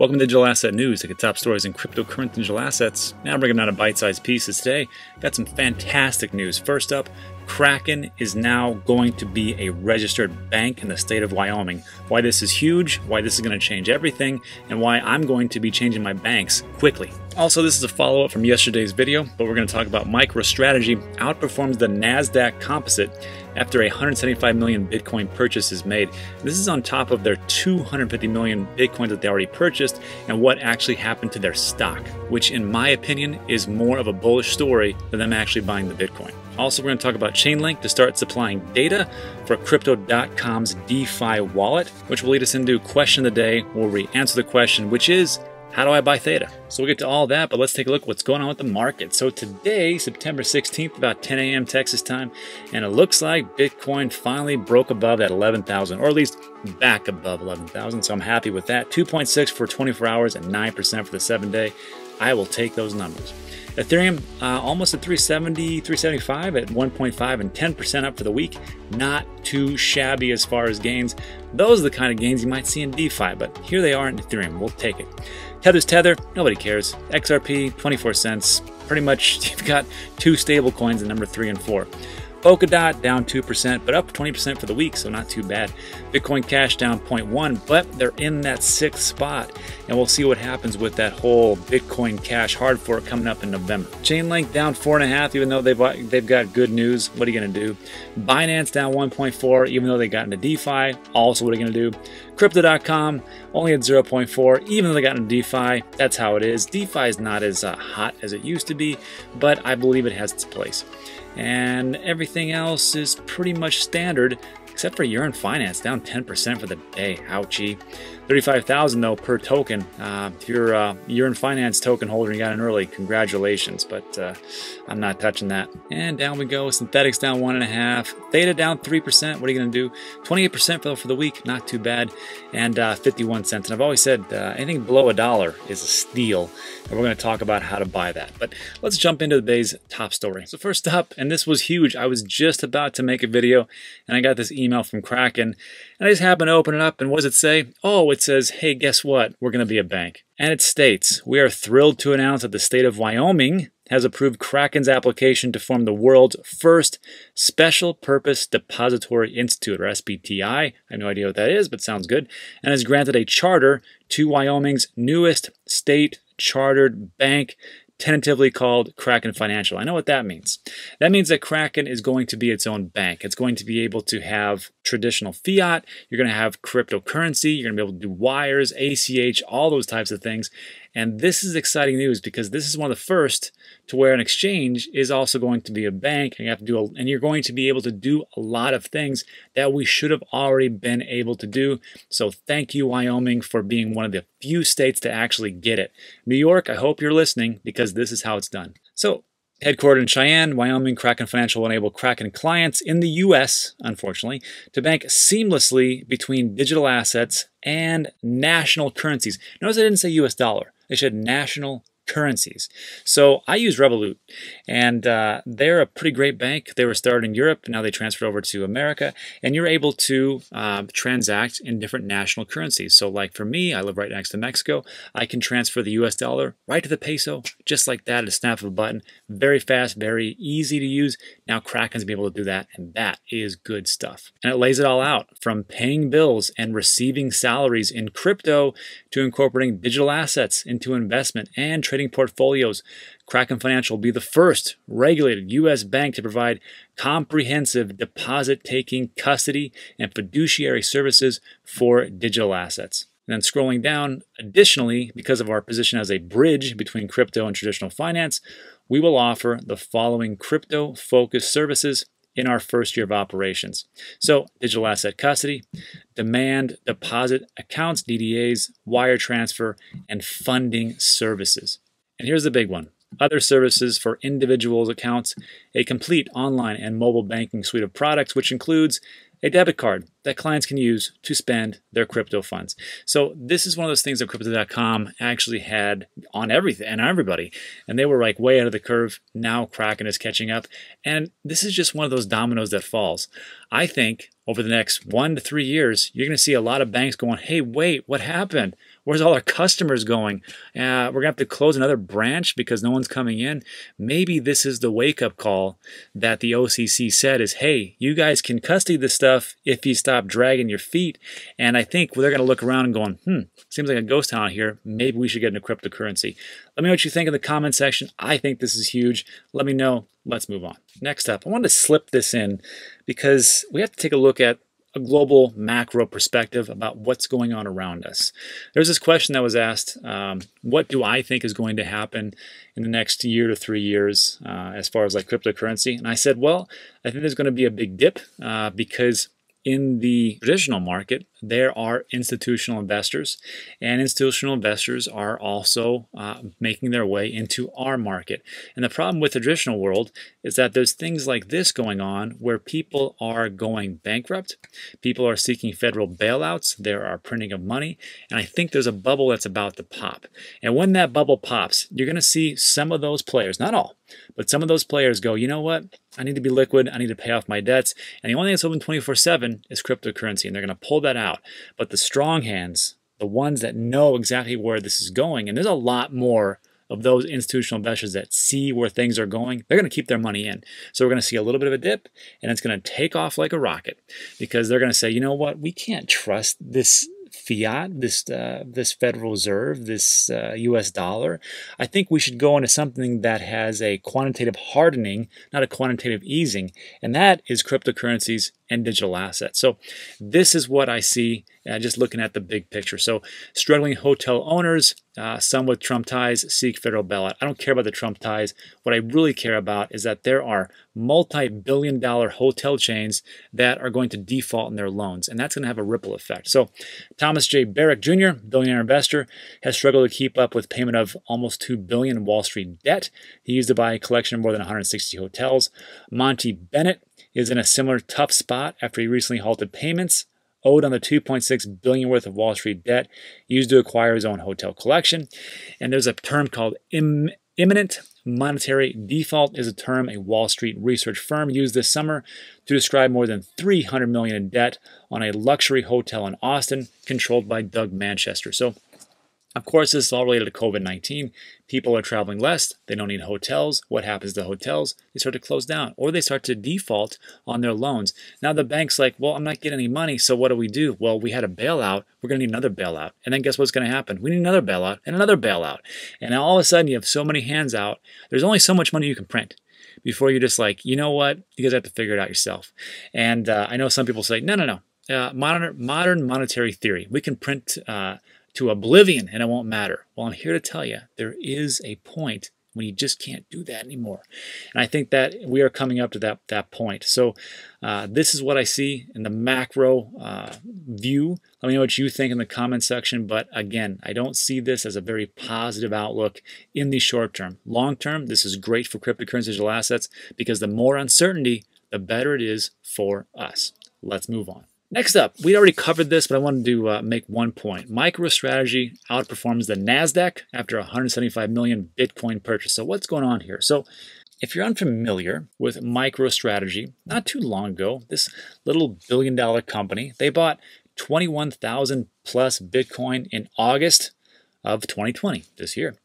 Welcome to Digital Asset News, look at top stories in cryptocurrency and digital assets. Now I'm bringing down a bite-sized pieces today. Got some fantastic news. First up, Kraken is now going to be a registered bank in the state of Wyoming. Why this is huge, why this is going to change everything, and why I'm going to be changing my banks quickly. Also, this is a follow-up from yesterday's video, but we're going to talk about MicroStrategy outperforms the NASDAQ Composite after a 175 million Bitcoin purchase is made. This is on top of their 250 million Bitcoin that they already purchased and what actually happened to their stock, which in my opinion is more of a bullish story than them actually buying the Bitcoin. Also, we're going to talk about Chainlink to start supplying data for Crypto.com's DeFi wallet, which will lead us into question of the day where we answer the question, which is how do I buy Theta? So we'll get to all that, but let's take a look what's going on with the market. So today, September 16th, about 10 a.m. Texas time, and it looks like Bitcoin finally broke above that 11,000, or at least back above 11,000. So I'm happy with that. 2.6 for 24 hours and 9% for the seven day. I will take those numbers. Ethereum uh, almost at 370, 375 at 1.5 and 10% up for the week. Not too shabby as far as gains. Those are the kind of gains you might see in DeFi, but here they are in Ethereum. We'll take it. Tether's Tether, nobody cares. XRP, 24 cents. Pretty much you've got two stable coins at number three and four. Polkadot down 2%, but up 20% for the week, so not too bad. Bitcoin Cash down 0.1, but they're in that sixth spot, and we'll see what happens with that whole Bitcoin Cash hard fork coming up in November. Chainlink down 4.5, even though they've, they've got good news. What are you going to do? Binance down 1.4, even though they got into DeFi. Also, what are you going to do? Crypto.com only at 0.4, even though they got into DeFi. That's how it is. DeFi is not as uh, hot as it used to be, but I believe it has its place and everything else is pretty much standard except for Yearn Finance down 10% for the day. Ouchie. 35,000 though per token. Uh, if you're uh, in Finance token holder and you got in early, congratulations. But uh, I'm not touching that. And down we go. Synthetix down one and a half. Theta down three percent. What are you going to do? 28% for, for the week. Not too bad. And uh, 51 cents. And I've always said uh, anything below a dollar is a steal. And we're going to talk about how to buy that. But let's jump into the day's top story. So first up, and this was huge. I was just about to make a video, and I got this email from Kraken, and I just happened to open it up. And what does it say? Oh, it's it says, hey, guess what? We're going to be a bank. And it states, we are thrilled to announce that the state of Wyoming has approved Kraken's application to form the world's first Special Purpose Depository Institute, or SPDI. I have no idea what that is, but sounds good. And has granted a charter to Wyoming's newest state chartered bank tentatively called Kraken Financial. I know what that means. That means that Kraken is going to be its own bank. It's going to be able to have traditional fiat, you're going to have cryptocurrency, you're going to be able to do wires, ACH, all those types of things. And this is exciting news because this is one of the first to where an exchange is also going to be a bank and you have to do a, and you're going to be able to do a lot of things that we should have already been able to do. So thank you Wyoming for being one of the few states to actually get it. New York, I hope you're listening because this is how it's done. So Headquartered in Cheyenne, Wyoming, Kraken Financial will enable Kraken clients in the U.S., unfortunately, to bank seamlessly between digital assets and national currencies. Notice I didn't say U.S. dollar. They said national currencies. So I use Revolut, and uh, they're a pretty great bank. They were started in Europe, now they transferred over to America, and you're able to uh, transact in different national currencies. So, like for me, I live right next to Mexico. I can transfer the US dollar right to the peso, just like that at a snap of a button. Very fast, very easy to use. Now Kraken's be able to do that, and that is good stuff. And it lays it all out from paying bills and receiving salaries in crypto to incorporating digital assets into investment and trading trading portfolios. Kraken Financial will be the first regulated U.S. bank to provide comprehensive deposit taking, custody, and fiduciary services for digital assets. And then scrolling down, additionally, because of our position as a bridge between crypto and traditional finance, we will offer the following crypto focused services in our first year of operations. So, digital asset custody, demand deposit accounts, DDAs, wire transfer, and funding services. And here's the big one. Other services for individuals' accounts, a complete online and mobile banking suite of products, which includes a debit card that clients can use to spend their crypto funds. So this is one of those things that Crypto.com actually had on everything and everybody, and they were like way out of the curve. Now Kraken is catching up, and this is just one of those dominoes that falls. I think over the next one to three years, you're going to see a lot of banks going, "Hey, wait, what happened? Where's all our customers going? Uh, we're going to have to close another branch because no one's coming in. Maybe this is the wake up call that the OCC said is, hey, you guys can custody this stuff if you stop dragging your feet. And I think they're going to look around and going, hmm, seems like a ghost town here. Maybe we should get into cryptocurrency. Let me know what you think in the comment section. I think this is huge. Let me know. Let's move on. Next up, I wanted to slip this in because we have to take a look at a global macro perspective about what's going on around us. There's this question that was asked um, What do I think is going to happen in the next year to three years uh, as far as like cryptocurrency? And I said, Well, I think there's going to be a big dip uh, because in the traditional market, there are institutional investors, and institutional investors are also uh, making their way into our market. And the problem with the traditional world is that there's things like this going on where people are going bankrupt, people are seeking federal bailouts, there are printing of money, and I think there's a bubble that's about to pop. And when that bubble pops, you're going to see some of those players, not all, but some of those players go, you know what? I need to be liquid. I need to pay off my debts. And the only thing that's open 24 7 is cryptocurrency. And they're going to pull that out. But the strong hands, the ones that know exactly where this is going, and there's a lot more of those institutional investors that see where things are going, they're going to keep their money in. So we're going to see a little bit of a dip and it's going to take off like a rocket because they're going to say, you know what, we can't trust this fiat, this uh, this Federal Reserve, this uh, U.S. dollar. I think we should go into something that has a quantitative hardening, not a quantitative easing, and that is cryptocurrencies and digital assets. So this is what I see uh, just looking at the big picture. So struggling hotel owners, uh, some with Trump ties, seek federal bailout. I don't care about the Trump ties. What I really care about is that there are multi-billion dollar hotel chains that are going to default in their loans, and that's going to have a ripple effect. So Thomas J. Barrack Jr., billionaire investor, has struggled to keep up with payment of almost $2 billion Wall Street debt. He used to buy a collection of more than 160 hotels. Monty Bennett is in a similar tough spot after he recently halted payments owed on the 2.6 billion worth of Wall Street debt used to acquire his own hotel collection. And there's a term called Im- imminent monetary default is a term a Wall Street research firm used this summer to describe more than 300 million in debt on a luxury hotel in Austin controlled by Doug Manchester. So of course, this is all related to COVID 19. People are traveling less, they don't need hotels. What happens to hotels? They start to close down or they start to default on their loans. Now the bank's like, well, I'm not getting any money, so what do we do? Well, we had a bailout, we're going to need another bailout. And then guess what's going to happen? We need another bailout and another bailout. And all of a sudden, you have so many hands out, there's only so much money you can print before you're just like, you know what? You guys have to figure it out yourself. And uh, I know some people say, no, no, no. Uh, modern, modern monetary theory. We can print uh, to oblivion and it won't matter. Well, I'm here to tell you there is a point when you just can't do that anymore. And I think that we are coming up to that, that point. So uh, this is what I see in the macro uh, view. Let me know what you think in the comment section. But again, I don't see this as a very positive outlook in the short term. Long term, this is great for cryptocurrency digital assets because the more uncertainty, the better it is for us. Let's move on. Next up, we already covered this, but I wanted to uh, make one point. MicroStrategy outperforms the NASDAQ after 175 million Bitcoin purchase. So what's going on here? So if you're unfamiliar with MicroStrategy, not too long ago, this little billion dollar company, they bought 21,000 plus Bitcoin in August of 2020 this year.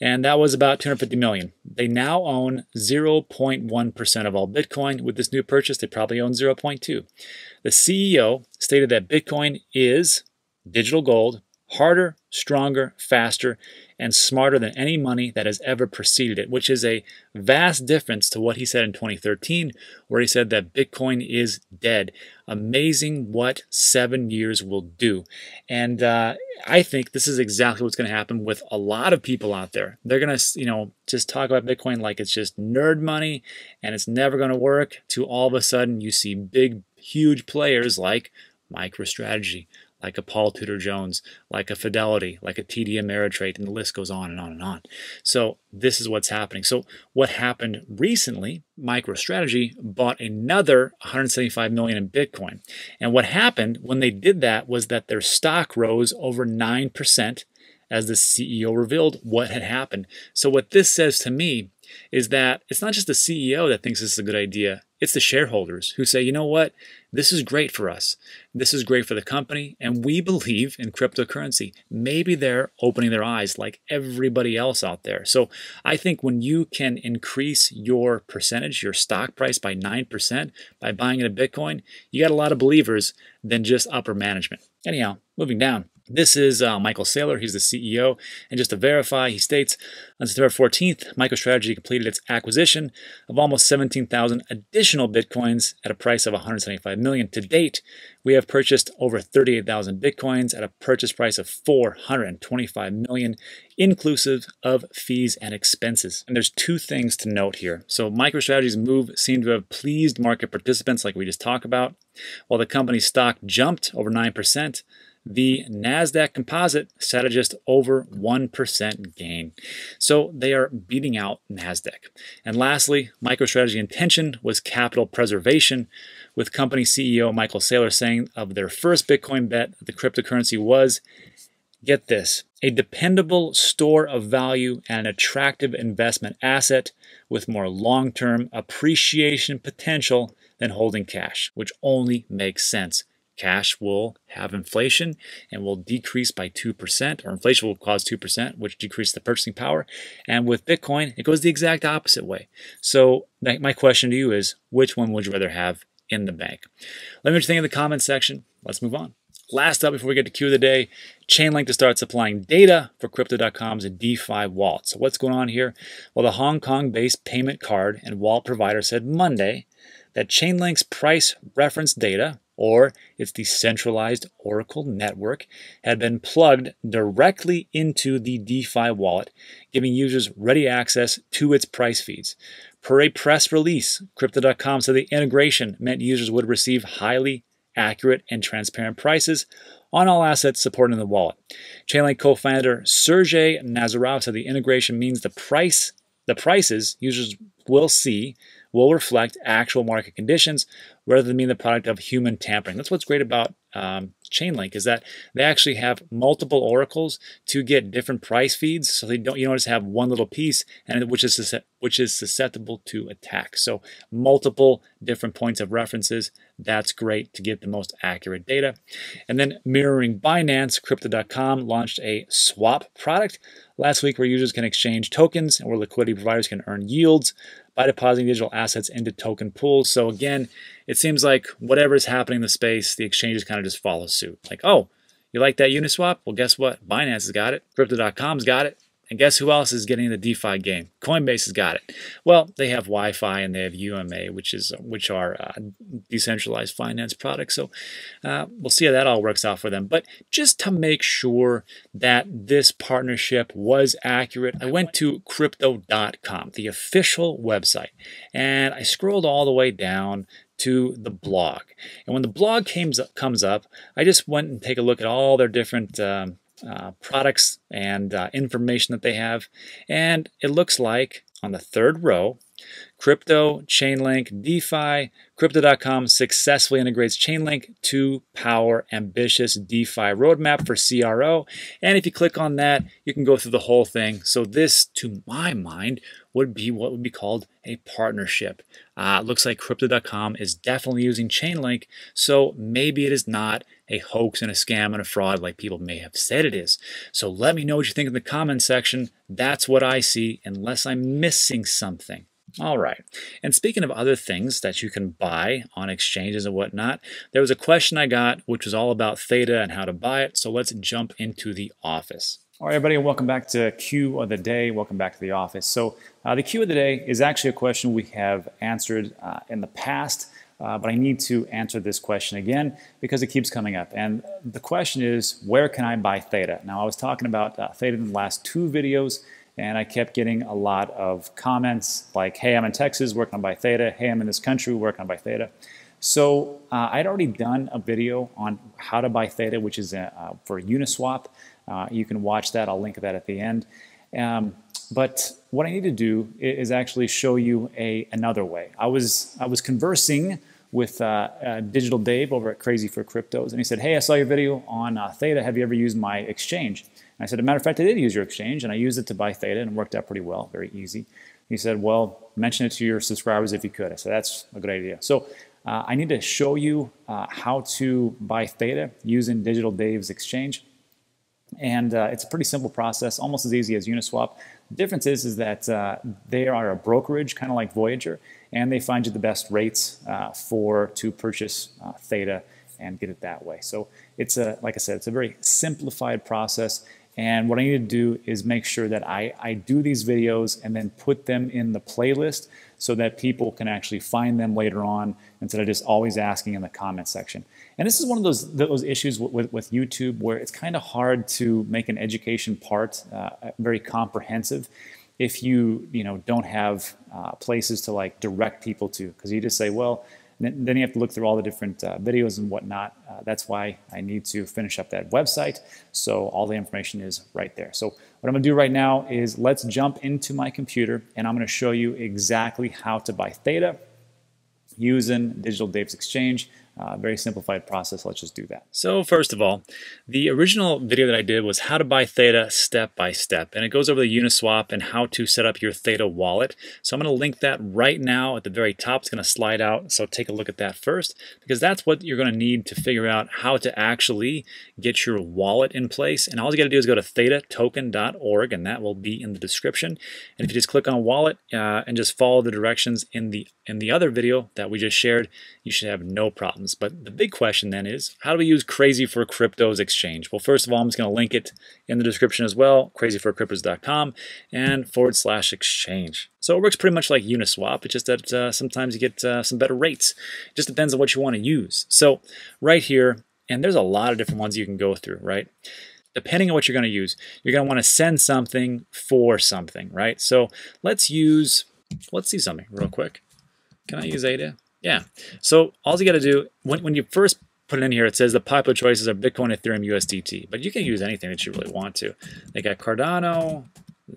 And that was about 250 million. They now own 0.1% of all Bitcoin. With this new purchase, they probably own 0.2. The CEO stated that Bitcoin is digital gold, harder, stronger, faster, and smarter than any money that has ever preceded it, which is a vast difference to what he said in 2013, where he said that Bitcoin is dead. Amazing what seven years will do. And uh, I think this is exactly what's going to happen with a lot of people out there. They're going to, you know, just talk about Bitcoin like it's just nerd money and it's never going to work, to all of a sudden you see big, huge players like MicroStrategy, like a Paul Tudor Jones, like a Fidelity, like a TD Ameritrade, and the list goes on and on and on. So this is what's happening. So what happened recently, MicroStrategy bought another 175 million in Bitcoin. And what happened when they did that was that their stock rose over 9% as the CEO revealed what had happened. So what this says to me is that it's not just the CEO that thinks this is a good idea It's the shareholders who say, you know what? This is great for us. This is great for the company. And we believe in cryptocurrency. Maybe they're opening their eyes like everybody else out there. So I think when you can increase your percentage, your stock price by 9% by buying in a Bitcoin, you got a lot of believers than just upper management. Anyhow, moving down. This is uh, Michael Saylor. He's the CEO. And just to verify, he states on September 14th, MicroStrategy completed its acquisition of almost 17,000 additional Bitcoins at a price of 175 million. To date, we have purchased over 38,000 Bitcoins at a purchase price of 425 million, inclusive of fees and expenses. And there's two things to note here. So MicroStrategy's move seemed to have pleased market participants like we just talked about. While the company's stock jumped over 9%, the NASDAQ composite set at just over 1% gain. So they are beating out NASDAQ. And lastly, MicroStrategy intention was capital preservation, with company CEO Michael Saylor saying of their first Bitcoin bet the cryptocurrency was, get this, a dependable store of value and an attractive investment asset with more long term appreciation potential than holding cash, which only makes sense cash will have inflation and will decrease by 2%, or inflation will cause 2%, which decreases the purchasing power. And with Bitcoin, it goes the exact opposite way. So, my question to you is which one would you rather have in the bank? Let me know think in the comments section. Let's move on. Last up, before we get to Q of the day, Chainlink to start supplying data for Crypto.com's DeFi wallet. So, what's going on here? Well, the Hong Kong based payment card and wallet provider said Monday that Chainlink's price reference data, or its decentralized Oracle network, had been plugged directly into the DeFi wallet, giving users ready access to its price feeds. Per a press release, Crypto.com said the integration meant users would receive highly accurate and transparent prices on all assets supported in the wallet. Chainlink co-founder Sergey Nazarov said the integration means the price the prices users will see will reflect actual market conditions rather than being the product of human tampering. That's what's great about um, Chainlink is that they actually have multiple oracles to get different price feeds, so they don't you don't just have one little piece and which is which is susceptible to attack. So multiple different points of references. That's great to get the most accurate data. And then mirroring Binance, Crypto.com launched a swap product last week where users can exchange tokens and where liquidity providers can earn yields by depositing digital assets into token pools. So again, it seems like whatever is happening in the space, the exchanges kind of just follow suit. Like, oh, you like that Uniswap? Well, guess what? Binance has got it. Crypto.com's got it. And guess who else is getting the DeFi game? Coinbase has got it. Well, they have YFI and they have UMA, which is which are uh, decentralized finance products. So uh, we'll see how that all works out for them. But just to make sure that this partnership was accurate, I went to Crypto.com, the official website, and I scrolled all the way down to the blog. And when the blog comes up, comes up, I just went and take a look at all their different um, uh, products and uh, information that they have. And it looks like on the third row, Crypto, Chainlink, DeFi, Crypto.com successfully integrates Chainlink to power ambitious DeFi roadmap for CRO. And if you click on that, you can go through the whole thing. So this, to my mind, would be what would be called a partnership. Uh, looks like Crypto.com is definitely using Chainlink, so maybe it is not a hoax and a scam and a fraud like people may have said it is. So let me know what you think in the comments section. That's what I see, unless I'm missing something. All right. And speaking of other things that you can buy on exchanges and whatnot, there was a question I got which was all about Theta and how to buy it. So let's jump into the office. All right, everybody, welcome back to Q of the Day. Welcome back to the office. So, uh, the Q of the Day is actually a question we have answered uh, in the past, uh, but I need to answer this question again because it keeps coming up. And the question is, where can I buy Theta? Now, I was talking about uh, Theta in the last two videos, and I kept getting a lot of comments like, hey, I'm in Texas, working on buy Theta. Hey, I'm in this country, working on buy Theta. So uh, I'd already done a video on how to buy Theta, which is uh, for Uniswap. Uh, you can watch that. I'll link that at the end. Um, but what I need to do is actually show you a another way. I was I was conversing with uh, uh, Digital Dave over at Crazy for Cryptos, and he said, "Hey, I saw your video on uh, Theta. Have you ever used my exchange?" And I said, "As a matter of fact, I did use your exchange, and I used it to buy Theta, and it worked out pretty well, very easy." He said, well, mention it to your subscribers if you could. I said, that's a good idea. So uh, I need to show you uh, how to buy Theta using Digital Dave's exchange. And uh, it's a pretty simple process, almost as easy as Uniswap. The difference is, is that uh, they are a brokerage, kind of like Voyager, and they find you the best rates uh, for to purchase uh, Theta and get it that way. So it's a, like I said, it's a very simplified process. And what I need to do is make sure that I, I do these videos and then put them in the playlist so that people can actually find them later on instead of just always asking in the comment section. And this is one of those, those issues with, with, with YouTube where it's kind of hard to make an education part uh, very comprehensive if you, you know, don't have uh, places to like direct people to because you just say, well, then you have to look through all the different uh, videos and whatnot. Uh, that's why I need to finish up that website. So all the information is right there. So what I'm gonna do right now is let's jump into my computer and I'm gonna show you exactly how to buy Theta using Digital Dave's Exchange. Uh, very simplified process. Let's just do that. So first of all, the original video that I did was how to buy Theta step by step. And it goes over the Uniswap and how to set up your Theta wallet. So I'm going to link that right now at the very top. It's going to slide out. So take a look at that first because that's what you're going to need to figure out how to actually get your wallet in place. And all you got to do is go to thetatoken.org and that will be in the description. And if you just click on wallet uh, and just follow the directions in the in the other video that we just shared, you should have no problems. But the big question then is, how do we use Crazy for Cryptos Exchange? Well, first of all, I'm just going to link it in the description as well, crazyforcryptos.com and forward slash exchange. So it works pretty much like Uniswap. It's just that uh, sometimes you get uh, some better rates. It just depends on what you want to use. So right here, and there's a lot of different ones you can go through, right? Depending on what you're going to use, you're going to want to send something for something, right? So let's use, let's see something real quick. Can I use ADA? Yeah. So all you got to do, when, when you first put it in here, it says the popular choices are Bitcoin, Ethereum, USDT. But you can use anything that you really want to. They got Cardano,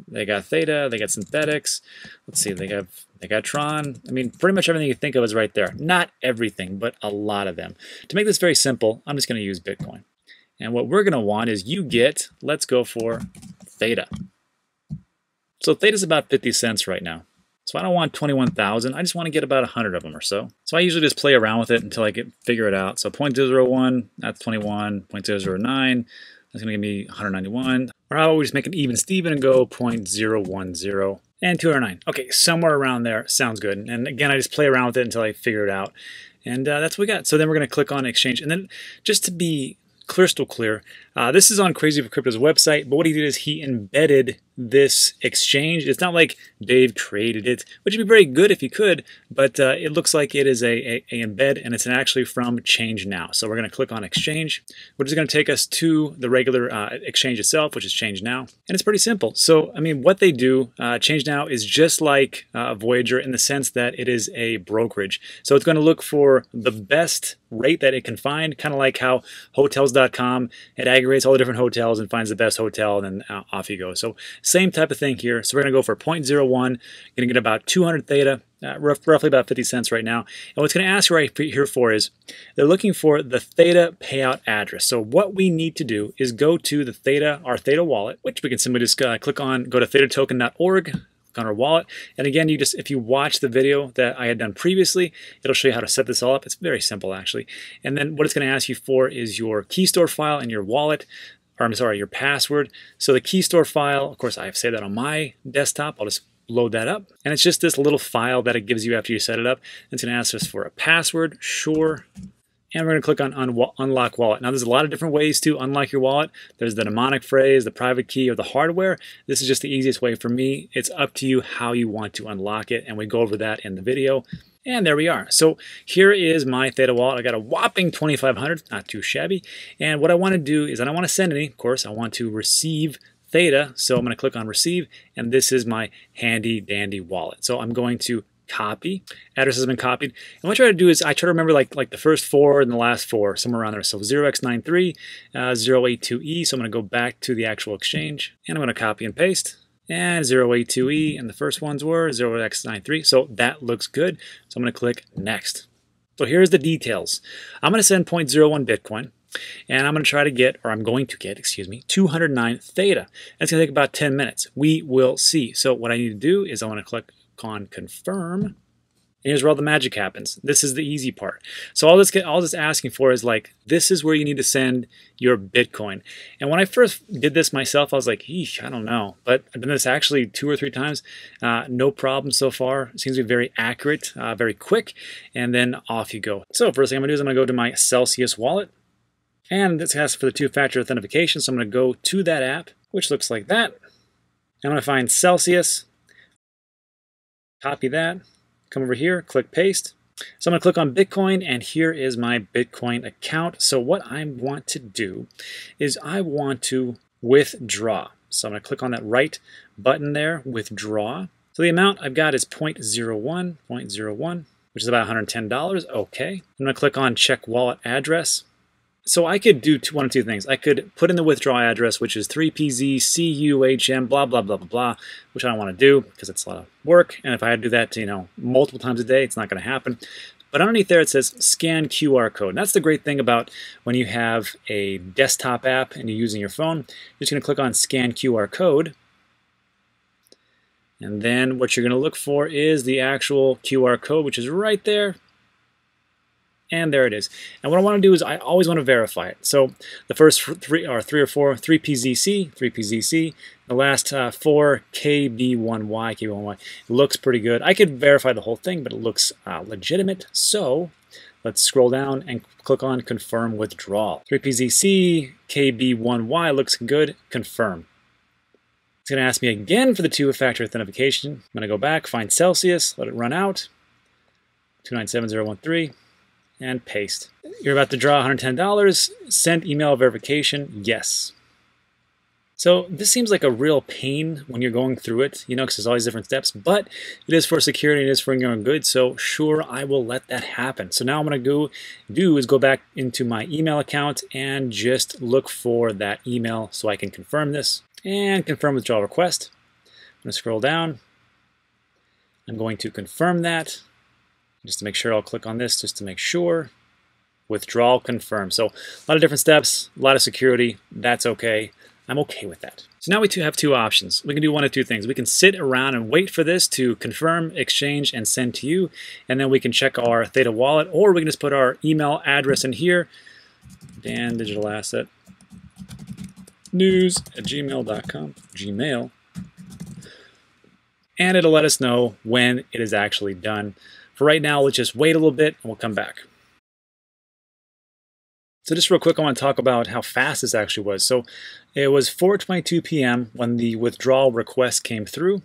they got Theta, they got Synthetix. Let's see, they have they got Tron. I mean, pretty much everything you think of is right there. Not everything, but a lot of them. To make this very simple, I'm just going to use Bitcoin. And what we're going to want is you get, let's go for Theta. So Theta is about 50 cents right now. So I don't want 21,000. I just want to get about 100 of them or so. So I usually just play around with it until I get figure it out. So 0.001, that's 21. 0.009, that's going to give me 191. Or how about we just make an even Steven and go 0.010 and 209. Okay, somewhere around there sounds good. And again, I just play around with it until I figure it out. And uh, that's what we got. So then we're going to click on exchange. And then just to be crystal clear, uh, this is on Crazy for Crypto's website, but what he did is he embedded this exchange. It's not like Dave created it, which would be very good if he could, but uh, it looks like it is a, a, a, embed and it's actually from Change Now. So we're going to click on Exchange, which is going to take us to the regular uh, exchange itself, which is Change Now. And it's pretty simple. So, I mean, what they do, uh, Change Now is just like uh, Voyager in the sense that it is a brokerage. So it's going to look for the best rate that it can find, kind of like how Hotels.com, it aggregates all the different hotels and finds the best hotel, and then uh, off you go. So same type of thing here. So we're going to go for 0.01. Going to get about 200 theta, uh, rough, roughly about 50 cents right now. And what's going to ask you right here for is they're looking for the theta payout address. So what we need to do is go to the theta, our theta wallet, which we can simply just uh, click on, go to thetatoken.org, on our wallet. And again, you just if you watch the video that I had done previously, it'll show you how to set this all up. It's very simple actually. And then what it's going to ask you for is your key store file and your wallet or I'm sorry, your password. So the key store file, of course, I have saved that on my desktop. I'll just load that up. And it's just this little file that it gives you after you set it up. It's going to ask us for a password, sure. And we're going to click on un Unlock Wallet. Now, there's a lot of different ways to unlock your wallet. There's the mnemonic phrase, the private key, or the hardware. This is just the easiest way for me. It's up to you how you want to unlock it, and we go over that in the video. And there we are. So here is my Theta wallet. I got a whopping 2500, not too shabby. And what I want to do is I don't want to send any, of course, I want to receive Theta. So I'm going to click on receive, and this is my handy dandy wallet. So I'm going to copy. Address has been copied. And what I try to do is I try to remember like, like the first four and the last four, somewhere around there. So 0x93, uh, 082E. So I'm going to go back to the actual exchange, and I'm going to copy and paste and 082E, and the first ones were 0x93. So that looks good. So I'm going to click Next. So here's the details. I'm going to send 0.01 Bitcoin, and I'm going to try to get, or I'm going to get, excuse me, 209 Theta. It's going to take about 10 minutes. We will see. So what I need to do is I want to click on confirm. And here's where all the magic happens. This is the easy part. So all this all this asking for is like, this is where you need to send your Bitcoin. And when I first did this myself, I was like, eesh, I don't know. But I've done this actually two or three times. Uh, no problem so far. It seems to be very accurate, uh, very quick. And then off you go. So first thing I'm gonna do is I'm gonna go to my Celsius wallet. And this asks for the two-factor authentication. So I'm gonna go to that app, which looks like that. I'm gonna find Celsius, copy that, come over here, click paste. So I'm going to click on Bitcoin, and here is my Bitcoin account. So what I want to do is I want to withdraw. So I'm going to click on that right button there, withdraw. So the amount I've got is 0.01, 0.01, which is about $110. Okay. I'm going to click on check wallet address. So I could do two, one of two things. I could put in the withdrawal address, which is 3PZ, CUHM, blah, blah, blah, blah, blah, which I don't want to do because it's a lot of work. And if I had to do that, you know, multiple times a day, it's not going to happen. But underneath there, it says scan QR code. And that's the great thing about when you have a desktop app and you're using your phone. You're just going to click on scan QR code. And then what you're going to look for is the actual QR code, which is right there and there it is. And what I want to do is I always want to verify it. So the first three are three or four, 3PZC, 3PZC. The last uh, four, KB1Y, KB1Y. It looks pretty good. I could verify the whole thing, but it looks uh, legitimate. So let's scroll down and click on Confirm Withdrawal. 3PZC, KB1Y looks good. Confirm. It's going to ask me again for the two-factor authentication. I'm going to go back, find Celsius, let it run out. 297013 and paste. You're about to draw $110. Send email verification. Yes. So this seems like a real pain when you're going through it, you know, because there's all these different steps, but it is for security, it is for your own good, so sure, I will let that happen. So now I'm going to go do is go back into my email account and just look for that email so I can confirm this and confirm withdrawal request. I'm going to scroll down. I'm going to confirm that. Just to make sure, I'll click on this just to make sure. Withdrawal confirm. So a lot of different steps, a lot of security. That's okay. I'm okay with that. So now we have two options. We can do one of two things. We can sit around and wait for this to confirm, exchange, and send to you, and then we can check our Theta wallet, or we can just put our email address in here, Dan Digital Asset News at gmail.com, Gmail, and it'll let us know when it is actually done. For right now, let's just wait a little bit and we'll come back. So just real quick, I want to talk about how fast this actually was. So it was 4.22 p.m. when the withdrawal request came through,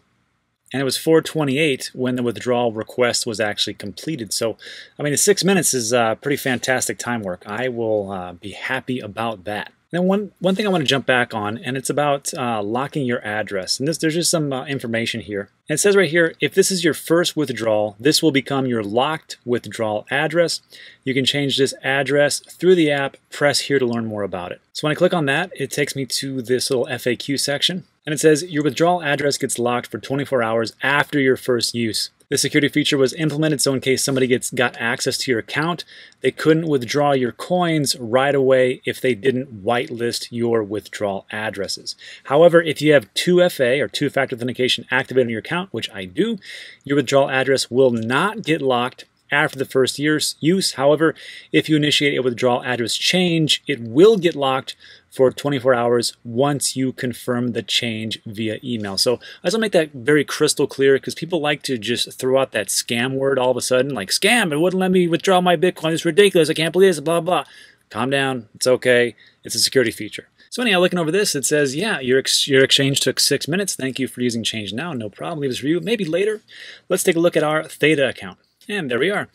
and it was 4.28 when the withdrawal request was actually completed. So, I mean, six minutes is uh, pretty fantastic time work. I will uh, be happy about that. Now, one, one thing I want to jump back on, and it's about uh, locking your address. And this, there's just some uh, information here. And it says right here, if this is your first withdrawal, this will become your locked withdrawal address. You can change this address through the app. Press here to learn more about it. So when I click on that, it takes me to this little FAQ section. And it says, your withdrawal address gets locked for 24 hours after your first use. The security feature was implemented so in case somebody gets got access to your account, they couldn't withdraw your coins right away if they didn't whitelist your withdrawal addresses. However, if you have 2FA or two-factor authentication activated on your account, which I do, your withdrawal address will not get locked after the first year's use. However, if you initiate a withdrawal address change, it will get locked for 24 hours once you confirm the change via email. So I just want to make that very crystal clear because people like to just throw out that scam word all of a sudden, like scam, it wouldn't let me withdraw my Bitcoin. It's ridiculous. I can't believe this, blah, blah. Calm down. It's okay. It's a security feature. So anyhow, looking over this, it says, yeah, your, ex your exchange took six minutes. Thank you for using Change Now. No problem. Leave this review. Maybe later. Let's take a look at our Theta account. And there we are.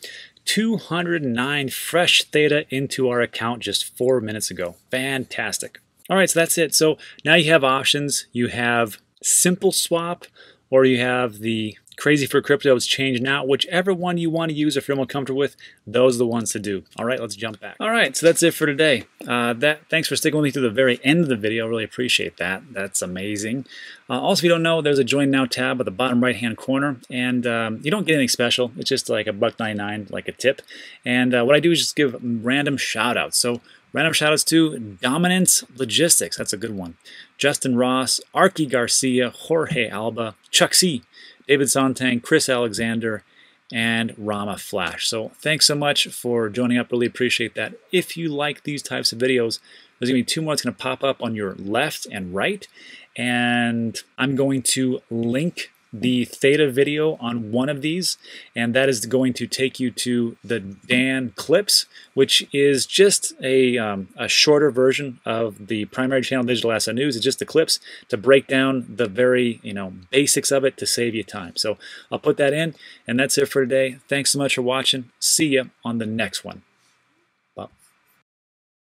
209 fresh Theta into our account just four minutes ago. Fantastic. All right, so that's it. So now you have options. You have simple swap or you have the crazy for crypto is changed now. Whichever one you want to use or feel more comfortable with, those are the ones to do. All right, let's jump back. All right, so that's it for today. Uh, that Thanks for sticking with me to the very end of the video. I really appreciate that. That's amazing. Uh, also, if you don't know, there's a Join Now tab at the bottom right-hand corner, and um, you don't get anything special. It's just like a buck 99, like a tip. And uh, what I do is just give random shout-outs. So Random shoutouts to Dominance Logistics, that's a good one. Justin Ross, Arky Garcia, Jorge Alba, Chuck C, David Sontang, Chris Alexander, and Rama Flash. So thanks so much for joining up. Really appreciate that. If you like these types of videos, there's going to be two more that's going to pop up on your left and right. And I'm going to link the theta video on one of these, and that is going to take you to the Dan Clips, which is just a, um, a shorter version of the primary channel digital asset news. It's just the clips to break down the very you know basics of it to save you time. So I'll put that in, and that's it for today. Thanks so much for watching. See you on the next one.